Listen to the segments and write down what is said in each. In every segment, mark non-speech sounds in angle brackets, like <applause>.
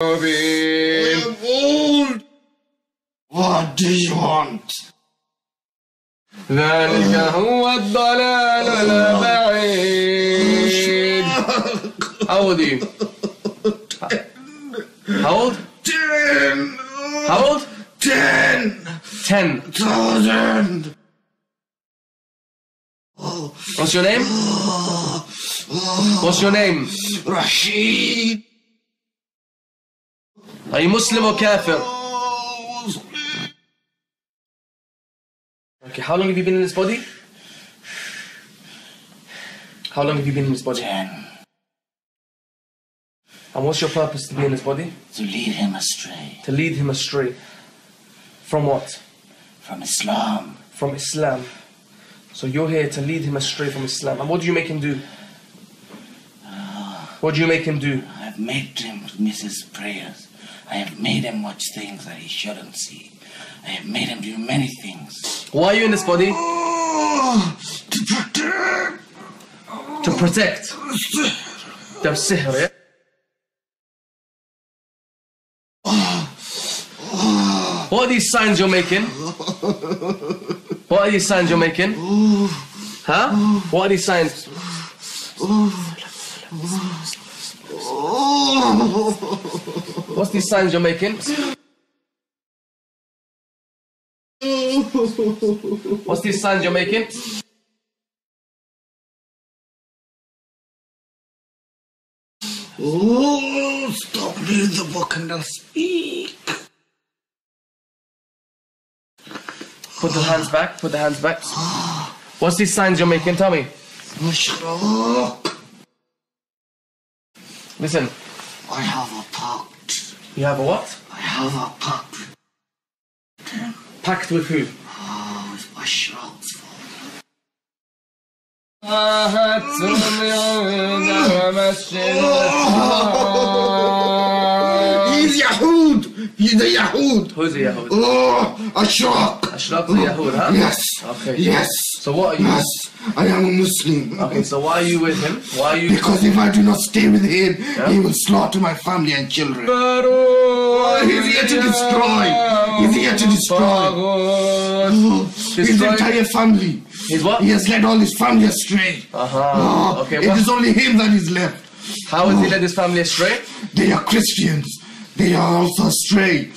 I'm old. What do you want? ذلك هو الضلال البعيد How old are you? How old? Ten. How old? Ten Ten. thousand. What's your name? What's your name? Rashid. Are you Muslim or Kafir? Okay, how long have you been in this body? How long have you been in this body? Ten. And what's your purpose to be in this body? To lead him astray To lead him astray. From what? from Islam. From Islam. So you're here to lead him astray from Islam. And what do you make him do? Ah. What do you make him do? I have made him miss his prayers. I have made him watch things that he shouldn't see. I have made him do many things. Why are you in this body? to protect. To protect. The sihr, yeah? What are these signs you're making? What are these signs you're making? Huh? What are these signs? What's these signs you're making? What's these signs you're making? Oh, stop reading the book and I'll speak. Put the hands back. Put the hands back. What's these signs you're making? Tell me. Listen. I have a pact. You have a what? I have a pact. Pact with who? Oh, with Mushraq's fault. He's Yahud. He's the Yahud. Who's a Yahud? Oh, Ashraq. Ashraq the Yahud, huh? Yes. Okay. Yes. So what are you? Yes. I am a Muslim. Okay, so why are you with him? Why are you? Because if I do not stay with him, he will slaughter my family and children. But oh, he's here to destroy. He's here to destroy. His entire family. His what? He has led all his family astray. Uh-huh. Oh, Okay, it what- is only him that is left. How has he led his family astray? They are Christians. They are also astray.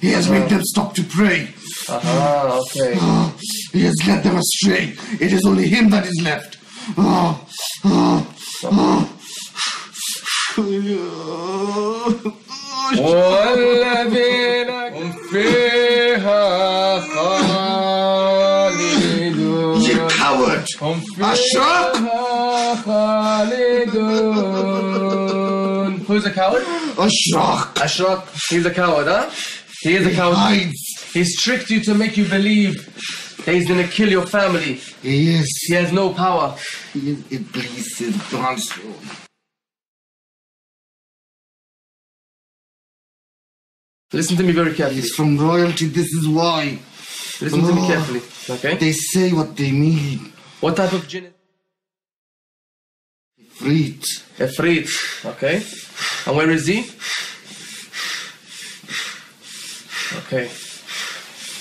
He has made them stop to pray. Uh-huh, okay. Oh, he has led them astray. It is only him that is left. Oh, oh, oh. والذين هم فيها خالدون You coward! هم Ashraq! فيها خالدون Who's a coward? <gasps> Ashraq! Ashraq, he's a coward, huh? He is a coward. Hides. He's tricked you to make you believe that he's gonna kill your family. Yes, He has no power. he is Iblis' grandson. Listen to me very carefully. He's from royalty, this is why. Listen to me Oh. carefully. Okay? They say what they mean. What type of jinn is Freed. Ifrit. Okay? And where is he? Okay.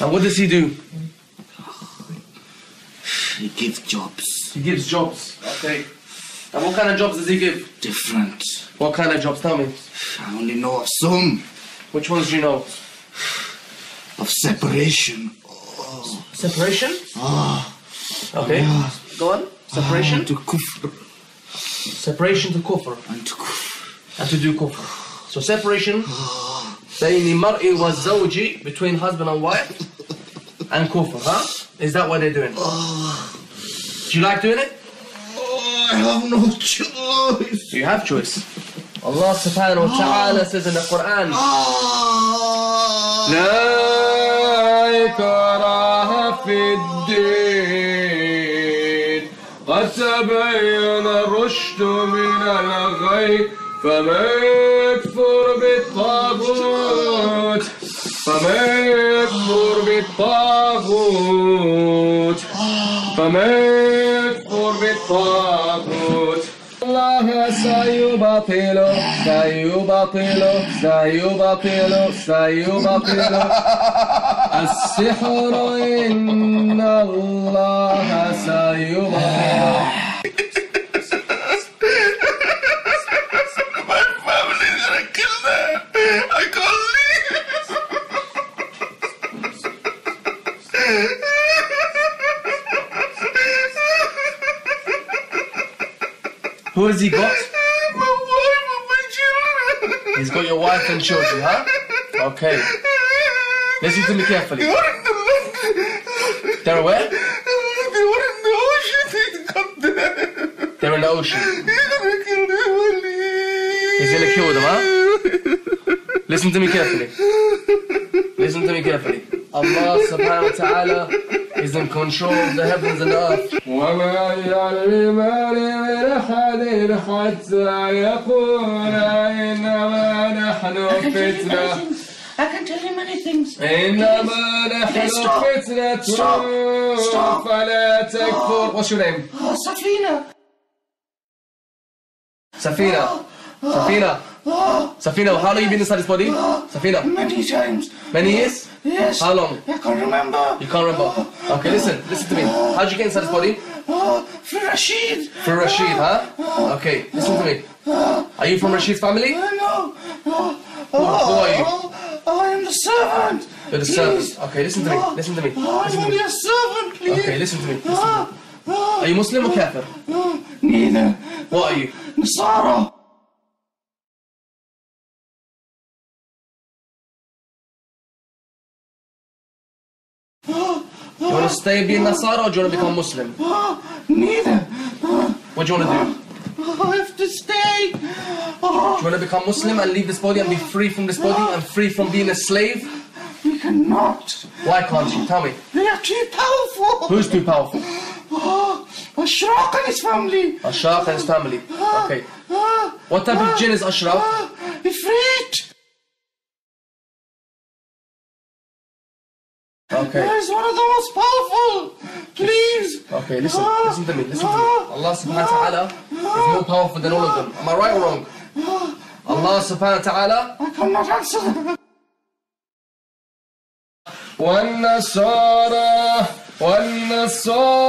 And what does he do? He gives jobs. He gives jobs. Okay. And what kind of jobs does he give? Different. What kind of jobs? Tell me. I only know of some. Which ones do you know? Of separation. Separation? Ah. Okay. Yeah. Go on. Separation? To kufr. Separation to kufr. And to kufr. And to do kufr. So separation <sighs> بين المرء والزوج between husband and wife and kufr, huh? Is that what they're doing? Do <sighs> you like doing it? Oh, I have no choice. You have choice. Allah subhanahu wa ta'ala says in the Quran Ah. لا إكراه في الدين قد تبين الرشد من الغي فمن يكفر بالطاغوت فمن يكفر بالطاغوت فمن يكفر بالطاغوت. الله سيبطل سيبطل سيبطل سيبطل. السحر إن الله سيبطل My family's gonna kill them. I can't Who has he got? My wife and my children. He's got your wife and children, huh? Okay. Listen to لازم تقول لي كده the فريد They were? where? They were in the ocean in Camden. There were the ocean. He's gonna kill them, huh? Listen to me carefully. Listen to me carefully. Allah subhanahu wa ta'ala is in control of the heavens and earth. وما يعلم من حد حتى يقول إنما نحن فتنة things. Stop. Stop. Stop. Oh. What's your name? Oh, Safina. Safina. Oh. Safina. Oh. Safina, how long you been inside this body? Safina. Many times. Many years? Yes. How long? I can't remember. You can't remember. Okay, listen, listen to me. How'd you get inside this body? For Rashid. For Rashid, huh? Okay, listen to me. Are you from Rashid's family? No. Who are you? Oh, oh, I am the servant. You're the Please. servant. Okay, listen to me. Listen to me. Oh, I'm Listen to only me. a servant, please. Okay, listen to me. Listen to me. Oh, oh, Are you Muslim or Kafir? oh, neither. What are you? Nasara. You want to stay being Nasara or do you want to become Muslim? Oh, neither. What do you want to do? Oh, I have to stay. Oh, Do you want to become Muslim and leave this body and be free from this body and free from being a slave? we cannot. Why can't you? Tell me. They are too powerful. Who's too powerful? Oh, Ashraq and his family. Ashraf and his family. Okay. Ah, What type of jinn is Ashraf? ah, Ifrit. Okay. That is one of the most powerful. Please. Okay, listen, Ah, listen to me, listen to me. ah, Allah subhanahu wa ta'ala is more powerful than all of them. Am I right or wrong? Allah subhanahu wa ta'ala I cannot answer. والنصارى والنصارى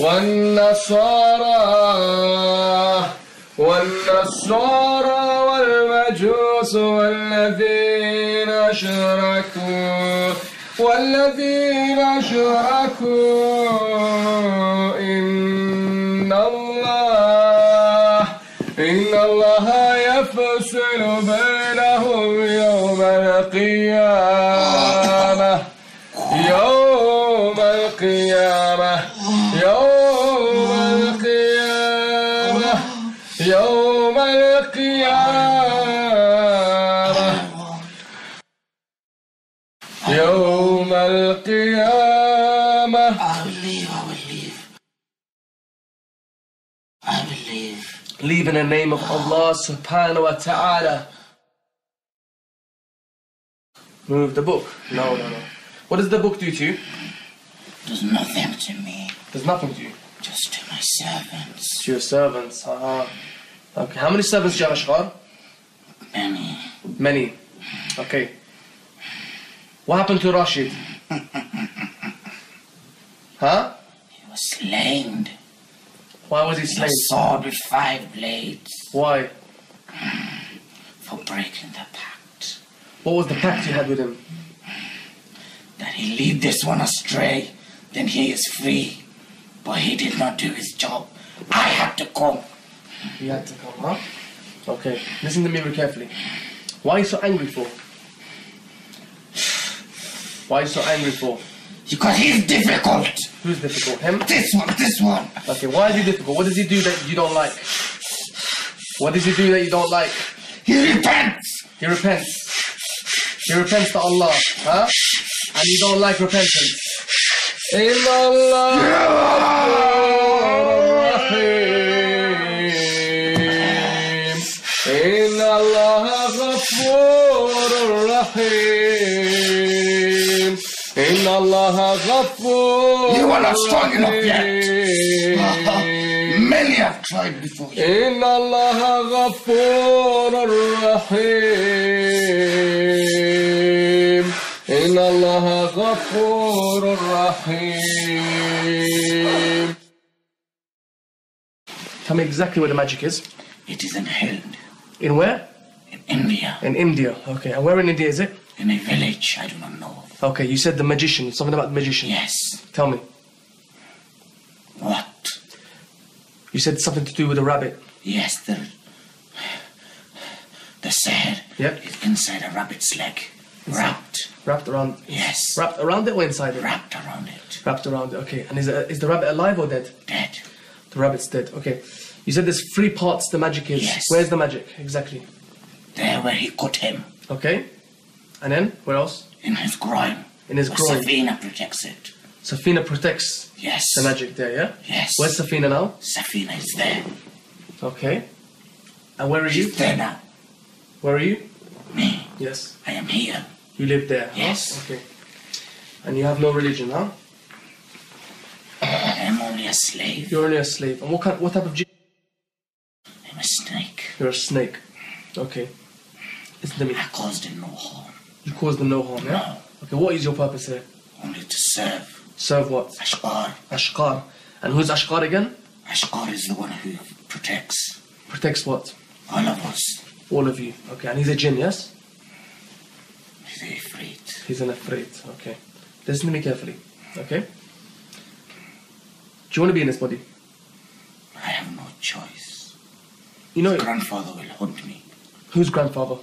والنصارى والنصارى والمجوس والذين أشركوا والذين أشركوا إن الله إن الله يفصل بينهم يوم القيامة. يوم القيامة. يوم القيامة. يوم القيامة. القيامة I will leave. I will leave. I will leave. Leave in the name of Allah subhanahu wa ta'ala. Move the book. No, no, no. What does the book do to you? Does nothing to me. There's nothing to you. Just to my servants. To your servants. Uh-huh. Okay, how many servants do you have, Ashghar? Many. Many. Okay. What happened to Rashid? Huh? He was slain. Why was he slain? A sword with five blades Why? Mm, for breaking the pact. What was the pact you had with him? That he lead this one astray, then he is free. But he did not do his job. I had to come. He had to come, huh? Okay, listen to me very carefully. Why are you so angry for? Why are you so angry for? Because he's difficult. Who's difficult? Him? This one, this one. Okay, why is he difficult? What does he do that you don't like? What does he do that you don't like? He repents. He repents. He repents to Allah, huh? And you don't like repentance. In Allah. You are not strong enough yet. <laughs> رحيم. Many have tried before you. إن الله غفور رحيم إن الله غفور رحيم Tell me exactly where the magic is. It is in Hind, In where? in India, In India. Okay. And where in India is it? In a village I do not know of. Okay, you said the magician. Something about the magician. Yes. Tell me. What? You said something to do with a rabbit. Yes, the the said Yep. is inside a rabbit's leg, wrapped. Wrapped around. Yes. Wrapped around it or inside it? Wrapped around it, Wrapped around it. Okay. And is, it, is the rabbit alive or dead? dead. The rabbit's dead. Okay. You said there's three parts the magic is. Yes. Where's the magic? Exactly. There where he cut him, Okay. And then where else? in his groin. In his groin. Safina protects it. Safina protects Yes. the magic there, yeah? Yes. Where's Safina now? Safina is there. Okay. And where are you? She's there now. Where are you? Me, Yes. I am here. You live there. huh? Yes. Okay. And you have no religion, huh? I am only a slave. You're only a slave. And what kind, what type of? I'm a snake. You're a snake. Okay. Me. I caused him no harm. You cause them no harm, yeah? No. Okay, what is your purpose here? Only to serve. Serve what? Ashkar. Ashkar. And who's Ashkar again? Ashkar is the one who protects Protects what? all of us. All of you. Okay, and he's a jinn, yes? He's a Ifrit. He's an Ifrit. Okay. Listen to me carefully. Okay? Do you want to be in this body? I have no choice. You know, your Grandfather will hunt me. whose grandfather?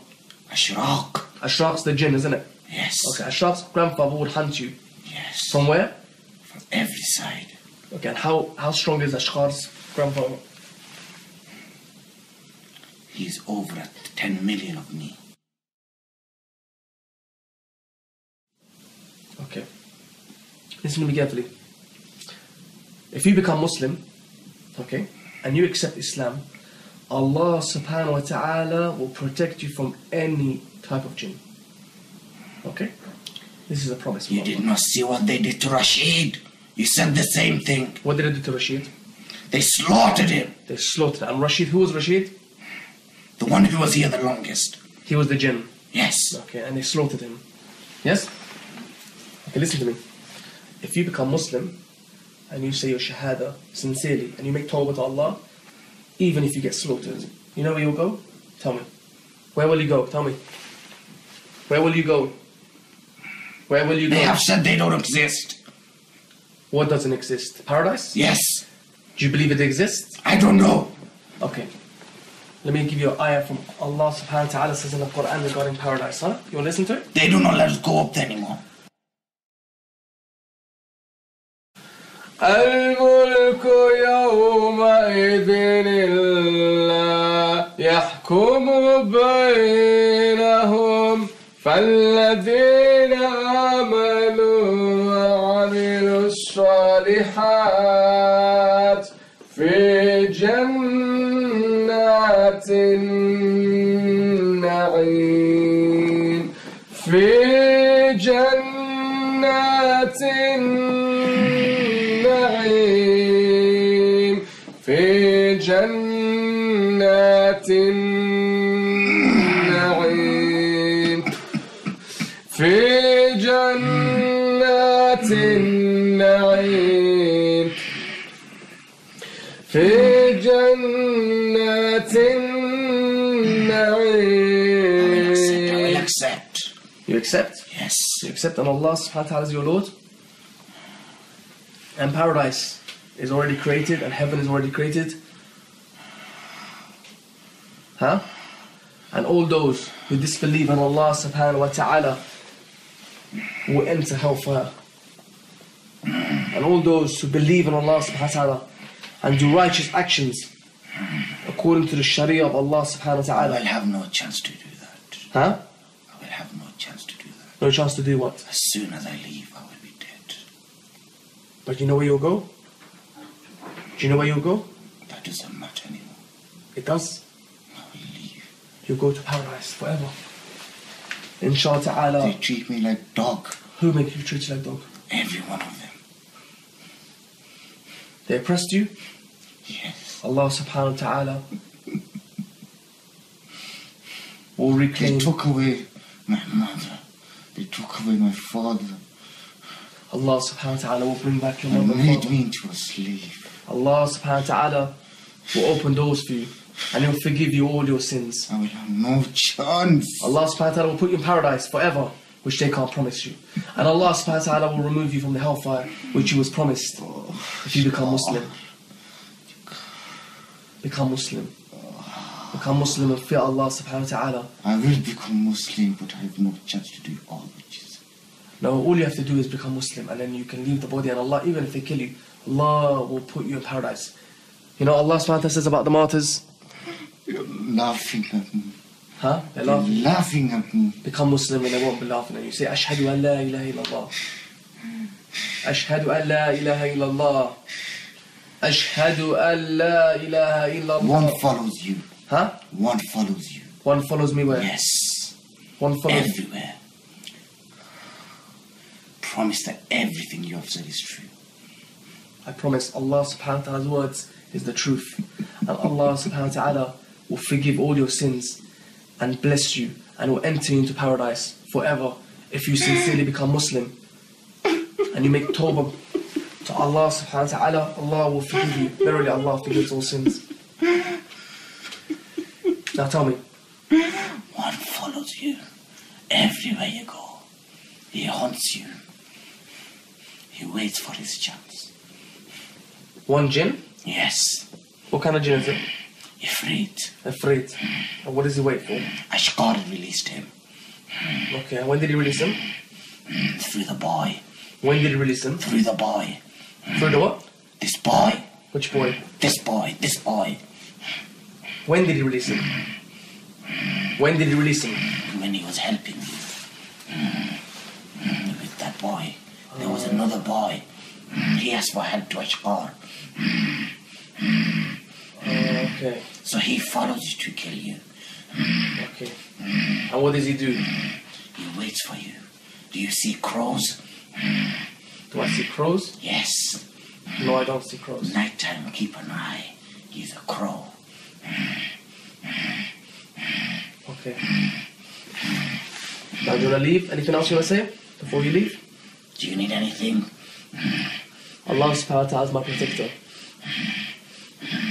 Ashraq. Ashraq's the jinn, isn't it? Yes. Okay, Ashraq's grandfather would hunt you. Yes. From where? From every side. Okay, and how, how strong is Ashqar's grandfather? He's over at 10 million of me. Okay. Listen to me carefully. If you become Muslim, okay, and you accept Islam, Allah subhanahu wa ta'ala will protect you from any type of jinn. Okay? This is a promise. You did not see what they did to Rashid. You said the same thing. What did they do to Rashid? They slaughtered him. They slaughtered him. And Rashid, who was Rashid? The one who was here the longest. He was the jinn. Yes. Okay, and they slaughtered him. Yes? Okay, listen to me. If you become Muslim and you say your Shahada sincerely and you make tawbah to Allah, even if you get slaughtered, you know where you'll go? Tell me. Where will you go? Tell me. Where will you go? Where will you They go? have said they don't exist. What doesn't exist? Paradise? Yes. Do you believe it exists? I don't know. Okay. Let me give you an ayah from Allah subhanahu wa ta'ala says in the Quran regarding paradise, huh? You want to listen to it? They do not let us go up there anymore. الملك يومئذ لله يحكم بينهم فالذين آمنوا وعملوا الصالحات في جنات النعيم في جنات النعيم. في جنات النعيم في جنات النعيم في جنات النعيم accept. You accept? Yes. You accept that Allah subhanahu wa ta'ala is your Lord? And paradise is already created and heaven is already created? Huh? And all those who disbelieve in Allah subhanahu wa ta'ala will enter hellfire. And all those who believe in Allah subhanahu wa ta'ala and do righteous actions according to the Sharia of Allah subhanahu wa I will ta'ala. have no chance to do that. Huh? I will have no chance to do that. No chance to do what? As soon as I leave, I will. But you know where you'll go? Do you know where you'll go? That doesn't matter anymore. It does. I will leave. You'll go to paradise forever. Inshallah ta'ala. They treat me like dog. Who make you treat you like dog? Every one of them. They oppressed you? Yes. Allah subhanahu wa ta'ala will They took away my mother. They took away my father. Allah subhanahu wa ta'ala will bring back your mother and made me into a slave. Allah subhanahu wa ta'ala will open doors for you and He'll forgive you all your sins. I will have no chance. Allah subhanahu wa ta'ala will put you in paradise forever, which they can't promise you. And Allah subhanahu wa ta'ala will remove you from the hellfire, which you was promised if you become Muslim. Become Muslim. Become Muslim and fear Allah subhanahu wa ta'ala. I will become Muslim, but I have no chance to do all which Now all you have to do is become Muslim and then you can leave the body and Allah, even if they kill you, Allah will put you in paradise. You know Allah subhanahu wa ta'ala says about the martyrs, You're laughing at me. huh? They You're laughing at me. become Muslim and they won't be laughing at you. Say, Ashhadu an la ilaha illallah. Ashhadu an la ilaha illallah. Ashhadu an la ilaha illallah. One follows you. Huh? One follows you. One follows me where? Yes, One follows everywhere. I promise that everything you have said is true. I promise Allah subhanahu wa ta'ala's words is the truth. And Allah subhanahu wa ta'ala will forgive all your sins and bless you and will enter you into paradise forever if you sincerely become Muslim and you make tawbah to Allah subhanahu wa ta'ala, Allah will forgive you. Verily Allah forgives all sins. Now tell me, One follows you everywhere you go. He haunts you. He waits for his chance. one jinn? Yes, What kind of jinn is it? Ifrit. Afraid. And what does he wait for? Ashkar released him Okay, when did he release him? through the boy. When did he release him? Through the boy. Through the what? This boy. Which boy? This boy. This boy. When did he release him? When did he release him? When he was helping me mm, with that boy, there was another boy. Mm, He asked for help to Ashkar. Mm, mm. oh, okay, So he follows you to kill you. Mm. okay. And what does he do? He waits for you. Do you see crows? Do I see crows? Yes. No, I don't see crows. Nighttime, keep an eye. He's a crow. Okay. Now, do you want to leave? Anything else you want to say before you leave? Do you need anything? Allah subhanahu wa ta'ala is my protector.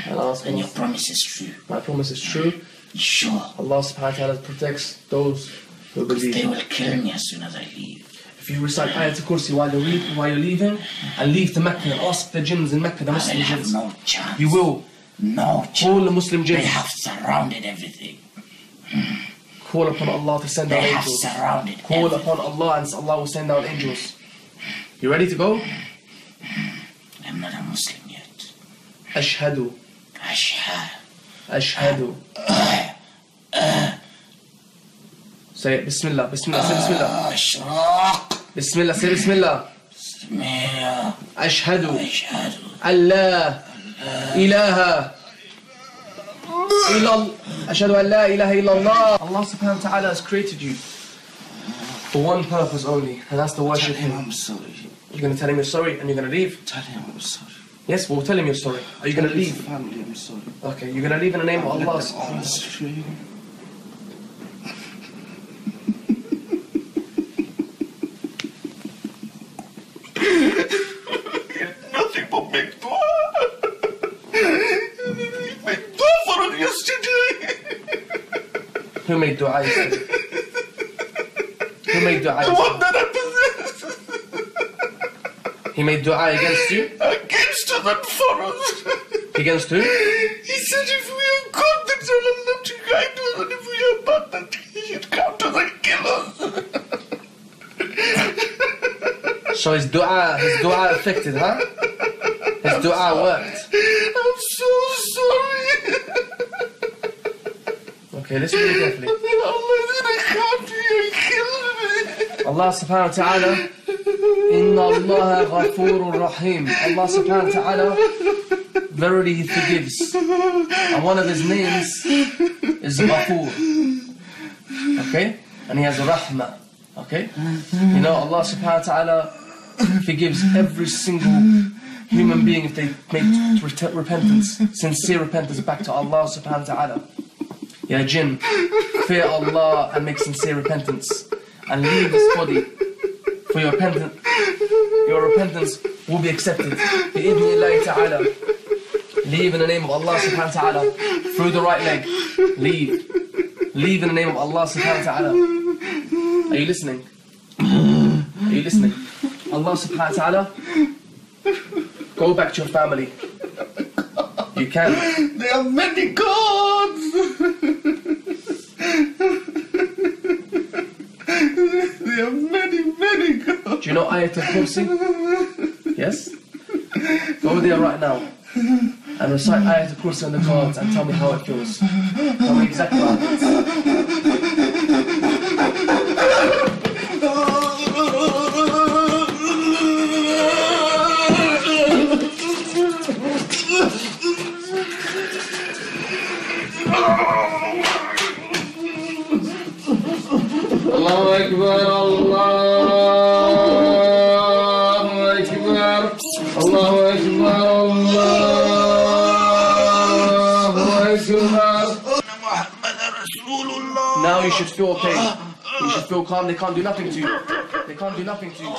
And Then your promise is true. my promise is true. Sure. Allah subhanahu wa ta'ala protects those who Because they will kill me as soon as I leave. If you recite Ayatul Kursi while you're, leave, while you're leaving and leave to Mecca and ask the jinns in Mecca, the Muslim jinns, no chance. you will No chance. call the Muslim They have surrounded everything. call upon Allah to send They have angels. surrounded Call everything. upon Allah and Allah will send down angels. You ready to go? I'm not a Muslim yet. Ashhadu. Ashhad. Ashhadu. Say it. Bismillah. Bismillah. Say Bismillah. Ashraq. Bismillah. Say Bismillah. Bismillah. Ashhadu. Ashhadu. Allah. Ilaha. Ilal. Ashhadu an la ilaha illallah. Allah subhanahu wa ta'ala has created you for one purpose only, and that's to Tell worship him Him. I'm sorry. You're going to tell him you're sorry and you're going to leave? Tell him I'm sorry. Yes, we'll tell him you're sorry. Are you going to leave? family I'm sorry. Okay, you're going to leave in the name of Allah. them all subhanahu wa ta'ala. Nothing but make dua. Make dua for us yesterday. Who made dua yesterday? Made dua The one that I possess He made dua against you? against for us. Against who? He said if we are good, then Allah to guide us, and if we are bad, then He should come to and kill us. So his dua, his dua affected, huh? His dua worked. I'm so sorry. Okay, listen really carefully. Then Allah didn't come to you and kill me. Allah subhanahu wa ta'ala Inna Allah ghafurur rahim Allah subhanahu wa ta'ala Verily He forgives And one of His names is Ghafur Okay? And He has Rahmah Okay? You know Allah subhanahu wa ta'ala forgives every single human being if they make repentance, sincere repentance back to Allah subhanahu wa ta'ala. Ya jinn, fear Allah and make sincere repentance and leave this body for your repentance. Your repentance will be accepted. Bi'idhnillahi ta'ala. Leave in the name of Allah subhanahu wa ta'ala through the right leg. Leave. Leave in the name of Allah subhanahu wa ta'ala. Are you listening? Are you listening? Allah subhanahu wa ta'ala. Go back to your family. You can. There are many gods. there are many, many gods. Do you know Ayatul Kursi? Yes? Go there right now and recite Ayatul Kursi on the cards and tell me how it feels. Tell me exactly what happens. You should feel okay. You should feel calm. They can't do nothing to you. They can't do nothing to you.